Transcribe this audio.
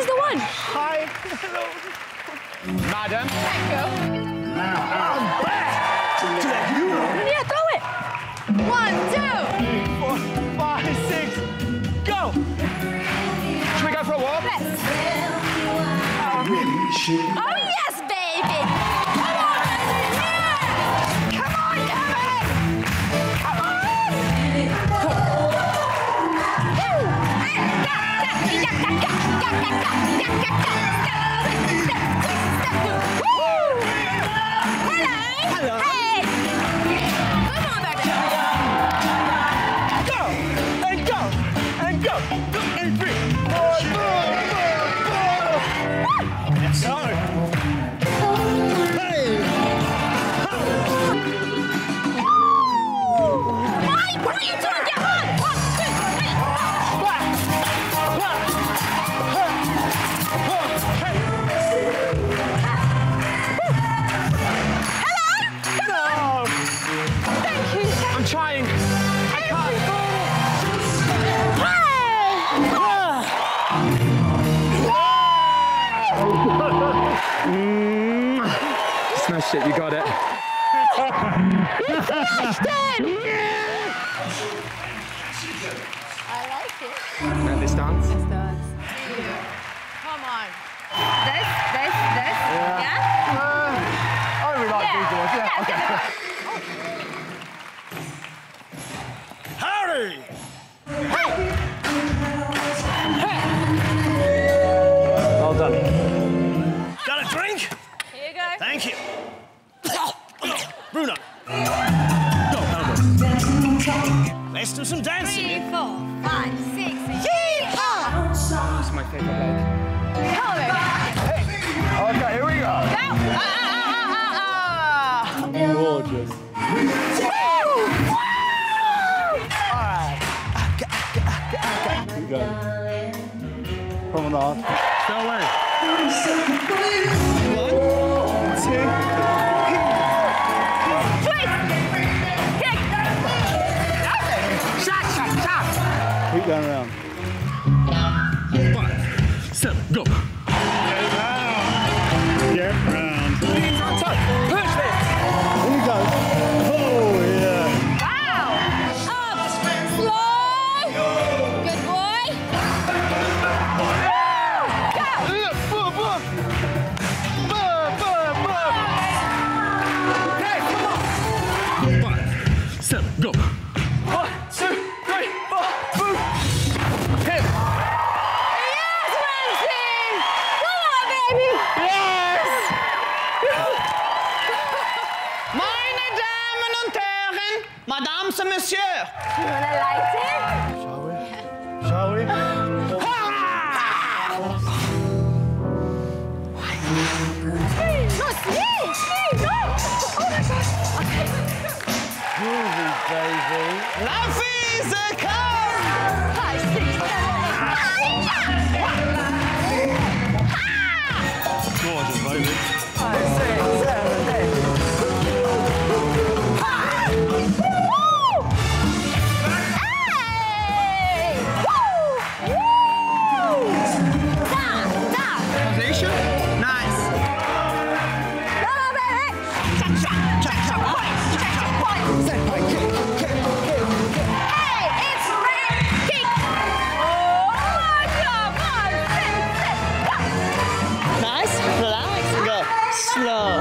is the one. Hi. Hello. Madam. I'm back to let you know. Yeah, throw it. One, two. Three, four, five, six. Go. Should we go for a walk? Let's. I really should. Oh, yes, baby. Hello. Hello. You got it. it! Yeah! I like it. And this dance? This dance. Come on. This, this, this. Yeah? yeah? Uh, I really like these ones, yeah. Okay. Harry! Thank you. Bruno. Go, elbow. Let's do some dancing. Three, four, five, six. Yeehaw! This is my favourite leg. Come on, baby. Okay, here we go. Go! Ah, ah, ah, ah, ah. Gorgeous. Keep going. Promenade. Go away. Shot, shot, shot! Keep going around. Five, seven, go. gentlemen, and monsieur. You wanna light it? Shall we? Yeah. Shall we? oh. no, no! Oh my baby. Is a 是了。